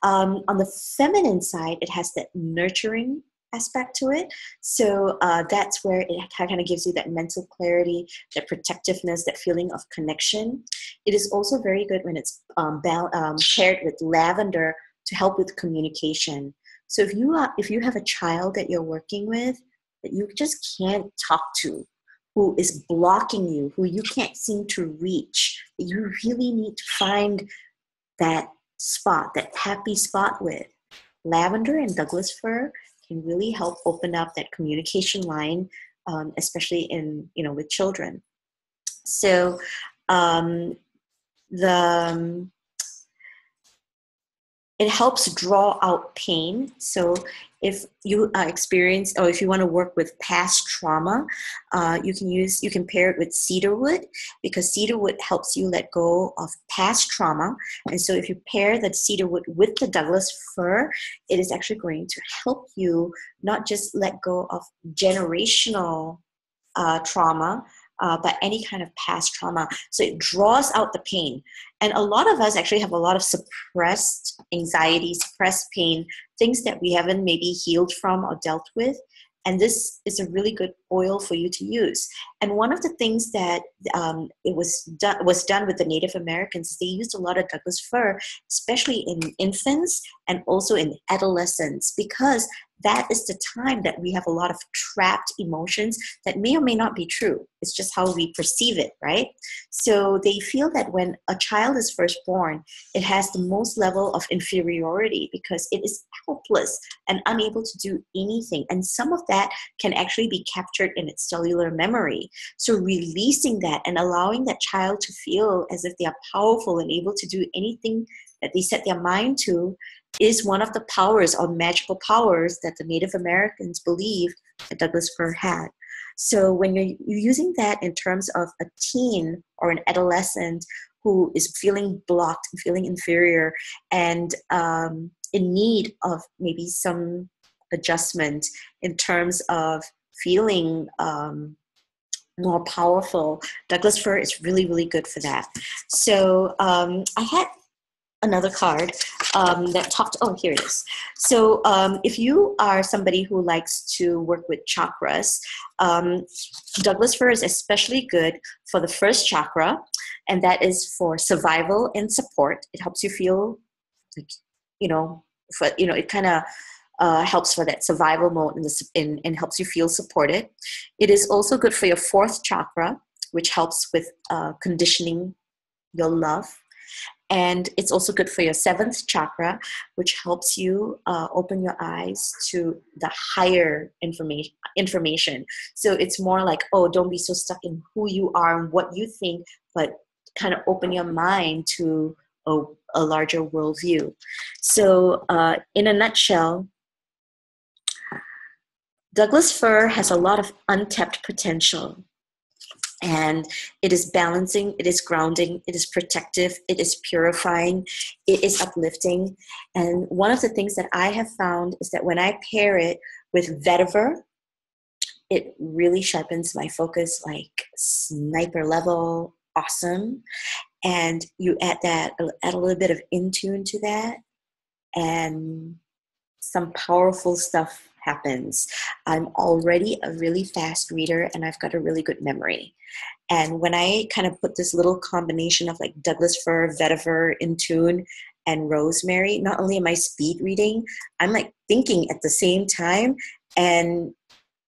Um, on the feminine side, it has that nurturing aspect to it. So uh, that's where it kind of gives you that mental clarity, that protectiveness, that feeling of connection. It is also very good when it's um, um, paired with lavender to help with communication. So if you are, if you have a child that you're working with that you just can't talk to, who is blocking you, who you can't seem to reach, you really need to find that spot, that happy spot with. Lavender and Douglas fir can really help open up that communication line, um, especially in you know with children. So um, the um, it helps draw out pain. So if you uh, experience or if you want to work with past trauma, uh, you can use you can pair it with cedarwood because cedarwood helps you let go of past trauma. And so if you pair the cedarwood with the Douglas fir, it is actually going to help you not just let go of generational uh, trauma, uh, but any kind of past trauma. So it draws out the pain. And a lot of us actually have a lot of suppressed anxiety, suppressed pain, things that we haven't maybe healed from or dealt with and this is a really good oil for you to use. And one of the things that um, it was done was done with the Native Americans they used a lot of Douglas fir, especially in infants and also in adolescents, because that is the time that we have a lot of trapped emotions that may or may not be true. It's just how we perceive it, right? So they feel that when a child is first born, it has the most level of inferiority because it is helpless and unable to do anything. And some of that can actually be captured in its cellular memory. So releasing that and allowing that child to feel as if they are powerful and able to do anything that they set their mind to is one of the powers or magical powers that the Native Americans believed that Douglas fir had. So when you're, using that in terms of a teen or an adolescent who is feeling blocked and feeling inferior and um, in need of maybe some adjustment in terms of feeling um, more powerful, Douglas fir is really, really good for that. So um, I had another card um, that talked. Oh, here it is. So, um, if you are somebody who likes to work with chakras, um, Douglas fir is especially good for the first chakra, and that is for survival and support. It helps you feel, you know, for, you know, it kind of uh, helps for that survival mode and, the, and, and helps you feel supported. It is also good for your fourth chakra, which helps with uh, conditioning your love and it's also good for your seventh chakra which helps you uh, open your eyes to the higher information information. So it's more like oh don't be so stuck in who you are and what you think but kind of open your mind to a, a larger worldview. So uh, in a nutshell douglas fir has a lot of untapped potential and it is balancing it is grounding it is protective it is purifying it is uplifting. And one of the things that i have found is that when i pair it with vetiver it really sharpens my focus like sniper level awesome. And you add that add a little bit of InTune to that and some powerful stuff happens. I'm already a really fast reader and I've got a really good memory. And when I kind of put this little combination of like Douglas fir, vetiver, InTune, and rosemary, not only am I speed reading, I'm like thinking at the same time. And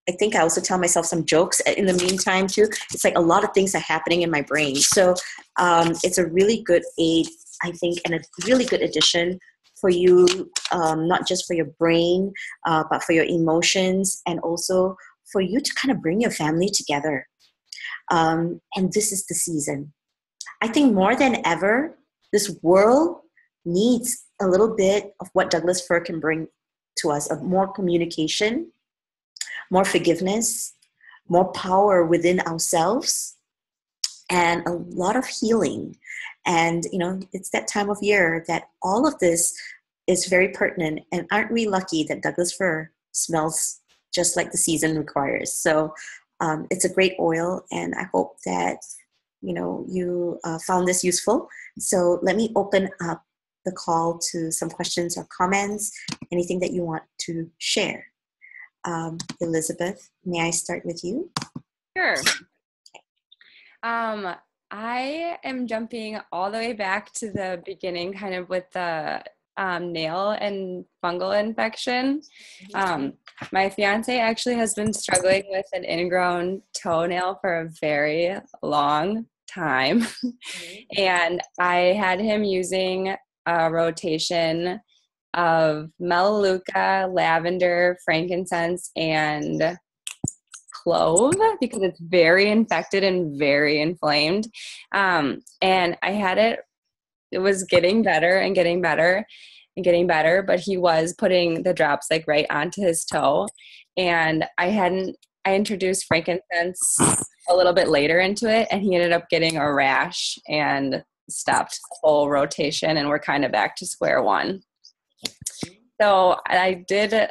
I think I also tell myself some jokes in the meantime too. It's like a lot of things are happening in my brain. So um, it's a really good aid, I think, and a really good addition for you, um, not just for your brain, uh, but for your emotions, and also for you to kind of bring your family together. Um, and this is the season. I think more than ever, this world needs a little bit of what Douglas fir can bring to us of more communication, more forgiveness, more power within ourselves, and a lot of healing. And, you know, it's that time of year that all of this is very pertinent. And aren't we lucky that Douglas fir smells just like the season requires? So um, it's a great oil, and I hope that, you know, you uh, found this useful. So let me open up the call to some questions or comments, anything that you want to share. Um, Elizabeth, may I start with you? Sure. Um, I am jumping all the way back to the beginning, kind of with the um, nail and fungal infection. Um, my fiance actually has been struggling with an ingrown toenail for a very long time. (laughs) and I had him using a rotation of melaleuca, lavender, frankincense, and clove because it's very infected and very inflamed. Um, and I had it, it was getting better and getting better and getting better, but he was putting the drops like right onto his toe. And I hadn't, I introduced frankincense a little bit later into it, and he ended up getting a rash and stopped the whole rotation, and we're kind of back to square one. So I did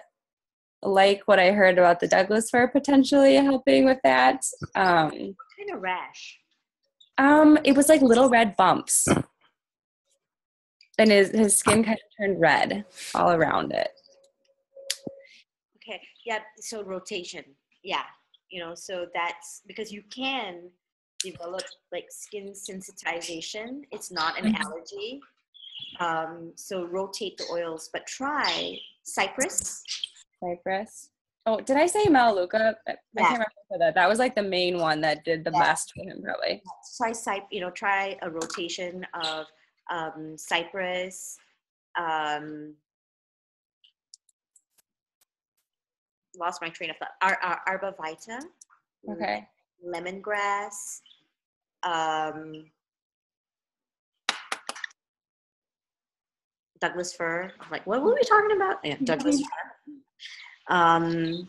like what I heard about the Douglas fir potentially helping with that. Um, kind of rash? um, it was like little red bumps, (laughs) and his his skin kind of turned red all around it. Okay, yeah, so rotation. Yeah, you know, so that's because you can develop like skin sensitization. It's not an Mhm. allergy. Um, so rotate the oils, but try cypress. Cypress. Oh, did I say Melaleuca? I Yeah. can't remember that. That was like the main one that did the Yeah. best for him, probably. Try cy- you know, try a rotation of um, cypress. Um, lost my train of thought. Ar- Ar- Arborvitae. Okay. lemongrass, um, Douglas fir. I'm like, what were we talking about? Yeah, Douglas fir. Um,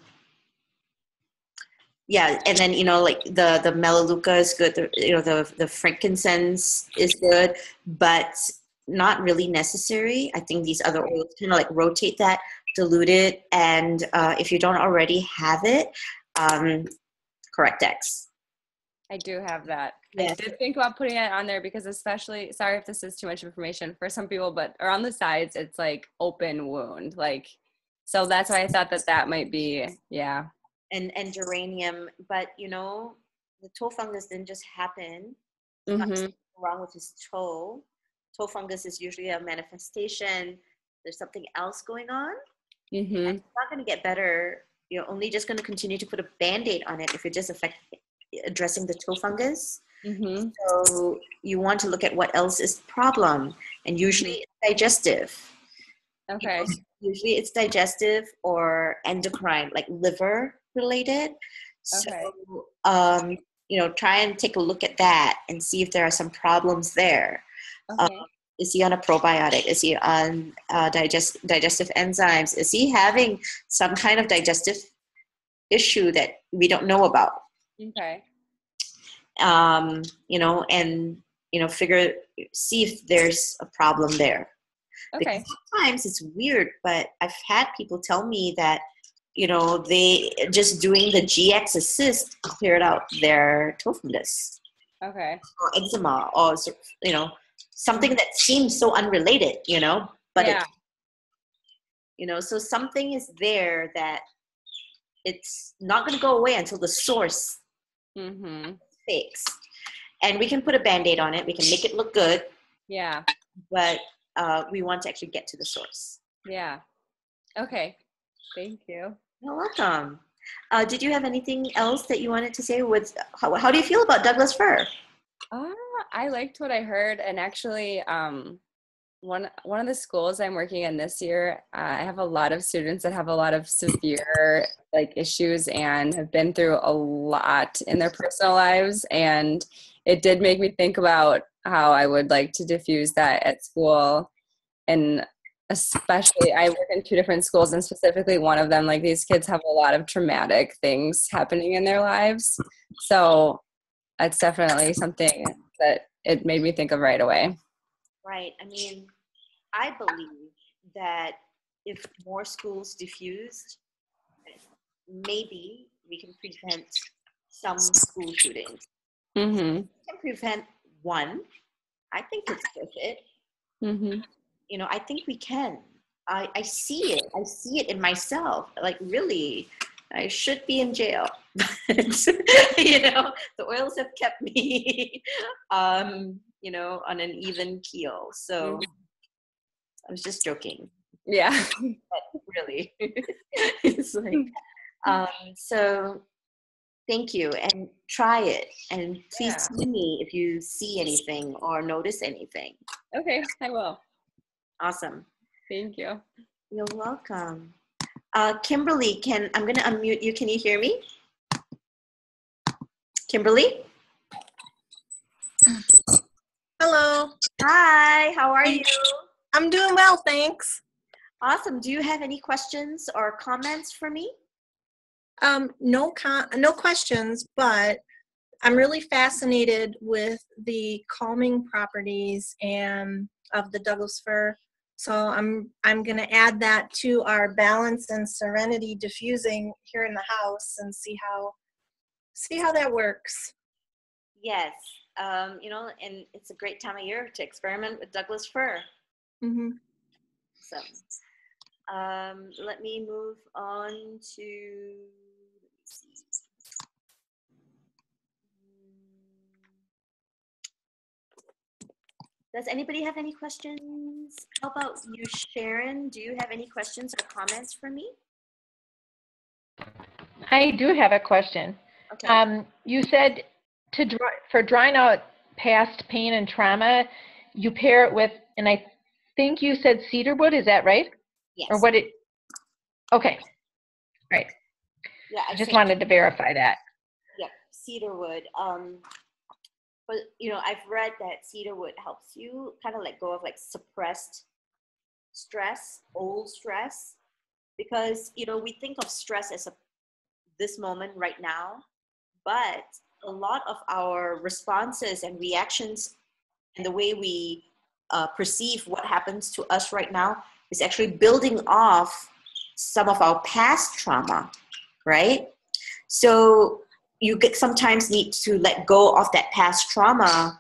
yeah, and then you know, like the the melaleuca is good. The, you know, the the frankincense is good, but not really necessary. I think these other oils kind of like rotate that, dilute it, and uh, if you don't already have it, um, Correct-X. I do have that. I did think about putting it on there because, especially, sorry if this is too much information for some people, but around the sides, it's like open wound. Like, so that's why I thought that that might be, yeah. and and geranium but you know the toe fungus didn't just happen. Not hmm wrong with his toe. Toe fungus is usually a manifestation. There's something else going on. Hmm it's not going to get better. You're only just going to continue to put a band-aid on it if you're just affect, addressing the toe fungus. Hmm so you want to look at what else is the problem and usually it's digestive Okay. usually it's digestive or endocrine like liver related so Okay. um, you know try and take a look at that and see if there are some problems there Okay. is he on a probiotic is he on uh, digest digestive enzymes is he having some kind of digestive issue that we don't know about okay. um, you know and you know figure see if there's a problem there Okay. because sometimes it's weird, but I've had people tell me that, you know, they just doing the GX assist cleared out their toe Okay. or eczema or, you know, something that seems so unrelated, you know, but yeah. it, you know, so something is there that it's not going to go away until the source mm-hmm. fixed. And we can put a band aid on it, we can make it look good, Yeah. but uh, we want to actually get to the source. Yeah. Okay. Thank you. You're welcome. Uh, did you have anything else that you wanted to say? With how, how do you feel about Douglas fir? Uh, I liked what I heard, and actually, um, one one of the schools I'm working in this year, uh, I have a lot of students that have a lot of severe like issues and have been through a lot in their personal lives, and it did make me think about how I would like to diffuse that at school, and especially I work in two different schools, and specifically one of them, like these kids have a lot of traumatic things happening in their lives, so it's definitely something that it made me think of right away. Right. I mean, I believe that if more schools diffused, maybe we can prevent some school shootings. Mm-hmm. We can prevent one. I think it's worth it. Mm-hmm. You know, I think we can. I, I see it. I see it in myself. Like, really, I should be in jail. (laughs) you know, the oils have kept me, (laughs) um, you know, on an even keel. So, I was just joking. Yeah. (laughs) But really, it's like um, so. Thank you, and try it, and please Yeah. see me if you see anything or notice anything. Okay, I will. Awesome. Thank you. You're welcome. Uh, Kimberly, can I'm gonna unmute you. Can you hear me? Kimberly? Hello. Hi, how are you? I'm doing well, thanks. Awesome. Do you have any questions or comments for me? Um, no con- no questions, but I'm really fascinated with the calming properties and of the Douglas fir. So I'm I'm going to add that to our balance and serenity diffusing here in the house and see how see how that works. Yes. Um, you know, and it's a great time of year to experiment with Douglas fir. hmm So, um, let me move on to. Let me see. Hmm. Does anybody have any questions? How about you, Sharon? Do you have any questions or comments for me? I do have a question. Okay. Um, you said to dry, for drying out past pain and trauma, you pair it with, and I think you said cedarwood. Is that right? yes. Or what it? Okay, right. Yeah, I just wanted to verify that. Yeah, cedarwood. Um, but you know, I've read that cedarwood helps you kind of let go of like suppressed stress, old stress, because you know we think of stress as a this moment right now, but a lot of our responses and reactions and the way we uh, perceive what happens to us right now is actually building off some of our past trauma, right? So you get sometimes need to let go of that past trauma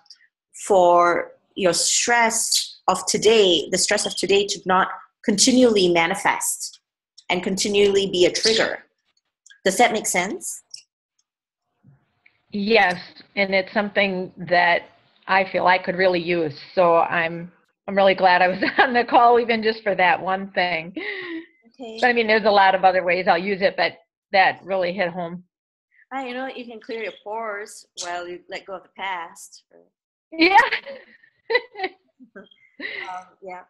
for your stress of today, the stress of today to not continually manifest and continually be a trigger. Does that make sense? Yes, and it's something that I feel I could really use. So I'm I'm really glad I was (laughs) on the call, even just for that one thing. Okay. But I mean, there's a lot of other ways I'll use it, but that really hit home. Ah, you know, you can clear your pores while you let go of the past. Yeah. (laughs) Um, yeah.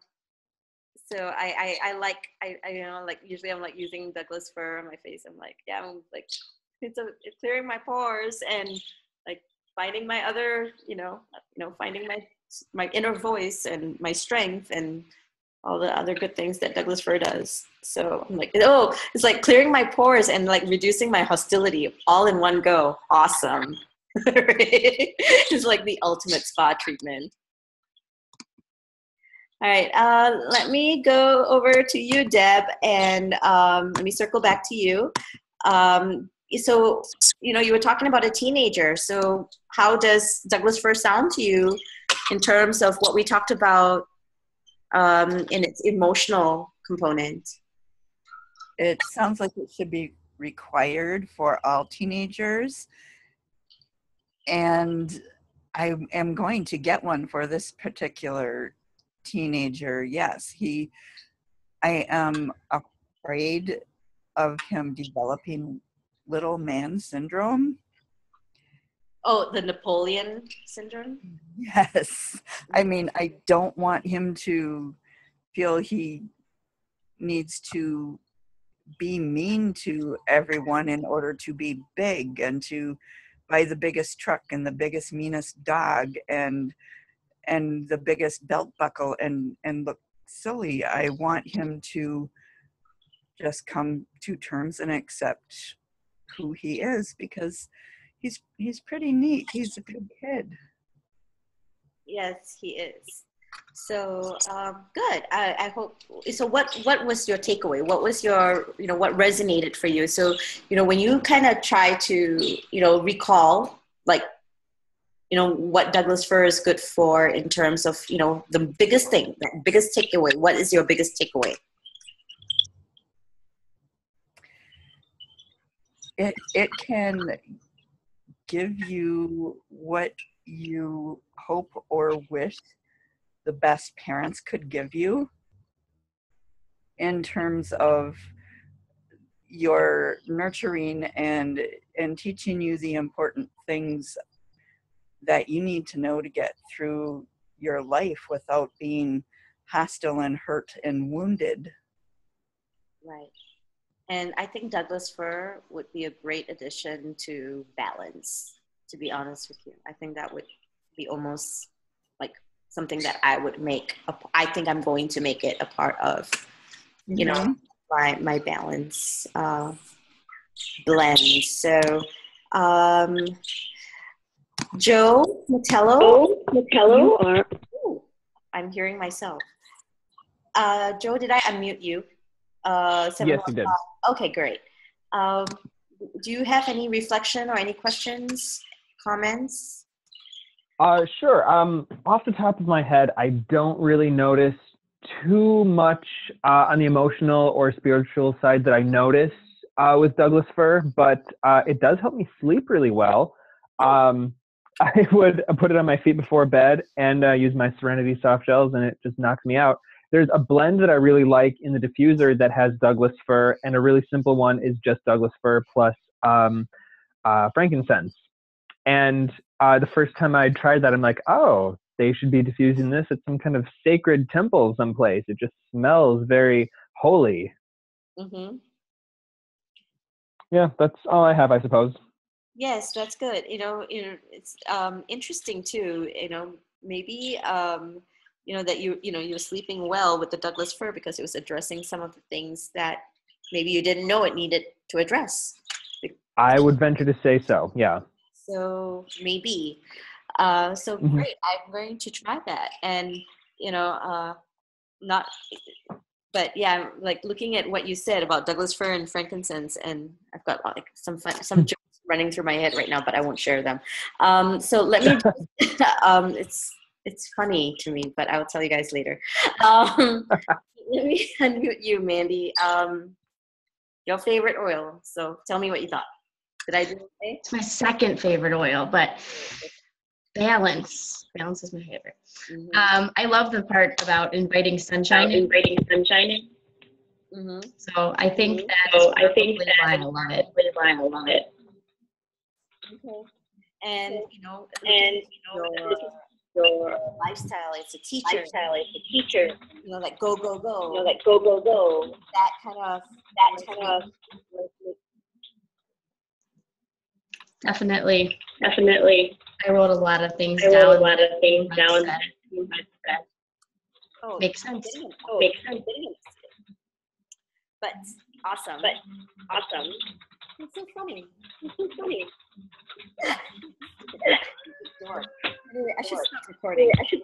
So I, I, I like I, I you know like usually I'm like using Douglas fir on my face. I'm like yeah I'm like it's a it's clearing my pores and like finding my other you know you know finding my my inner voice and my strength and all the other good things that Douglas fir does. So I'm like oh it's like clearing my pores and like reducing my hostility all in one go. Awesome. (laughs) it's like the ultimate spa treatment. All right, uh, let me go over to you, Deb, and um, let me circle back to you. Um, so, you know, you were talking about a teenager. So, how does Douglas fir sound to you in terms of what we talked about um, in its emotional component? It sounds like it should be required for all teenagers. And I am going to get one for this particular teenager. Yes, he, I am afraid of him developing little man syndrome. Oh, the Napoleon syndrome? (laughs) Yes. I mean, I don't want him to feel he needs to be mean to everyone in order to be big and to buy the biggest truck and the biggest meanest dog and and the biggest belt buckle and and look silly. I want him to just come to terms and accept who he is because he's he's pretty neat. He's a good kid. Yes, he is. So um, good. I, I hope. So what what was your takeaway? What was your you know what resonated for you? So you know when you kind of try to you know recall like you know what Douglas fir is good for in terms of you know the biggest thing, the biggest takeaway. What is your biggest takeaway? It it can give you what you hope or wish the best parents could give you in terms of your nurturing and and teaching you the important things that you need to know to get through your life without being hostile and hurt and wounded. Right. And I think Douglas fir would be a great addition to balance, to be honest with you. I think that would be almost like something that I would make. A, I think I'm going to make it a part of, you know, my, my balance uh, blend. So, um, Joe. Metello or Ooh, I'm hearing myself. Uh, Joe, did I unmute you? Uh, seven Yes, did. Okay, great. Um, do you have any reflection or any questions, comments? Uh, sure. Um, off the top of my head, I don't really notice too much uh, on the emotional or spiritual side that I notice uh, with Douglas fir, but uh, it does help me sleep really well. Um, (laughs) I would put it on my feet before bed and uh, use my Serenity soft gels, and it just knocks me out. There's a blend that I really like in the diffuser that has Douglas fir, and a really simple one is just Douglas fir plus um, uh, frankincense. And uh, the first time I tried that, I'm like, oh, they should be diffusing this at some kind of sacred temple someplace. It just smells very holy. Mm-hmm. Yeah, that's all I have, I suppose. Yes, that's good. You know, you know, it's um, interesting too. You know, maybe um, you know that you you know you're sleeping well with the Douglas fir because it was addressing some of the things that maybe you didn't know it needed to address. I would venture to say so. Yeah. So maybe. Uh, so Mhm. great. I'm going to try that, and you know, uh, not. But yeah, like looking at what you said about Douglas fir and frankincense, and I've got like some fun, some (laughs) jokes running through my head right now, but I won't share them. Um, so let me. (laughs) (laughs) um, it's it's funny to me, but I will tell you guys later. (laughs) Um, (laughs) let me (laughs) unmute you, Mandy. Um, your favorite oil. So tell me what you thought. Did I do okay? It's my second favorite oil, but balance. Balance is my favorite. Mhm. Um, I love the part about inviting sunshine. in. inviting sunshine in. Mhm. So I think Mhm. that's So I think that- why I love it. Why I love it. Okay. And you know, And your your lifestyle as a teacher, lifestyle as a teacher, you know, like go go go, you know, like go, go, go, that kind of that kind of, Definitely. definitely, I wrote a lot of things I down. wrote a lot of things Like down. that. that oh, Makes sense. didn't- oh, Makes sense, but awesome. but awesome. it's so funny. It's so funny. (laughs) Anyway, I should stop recording. I should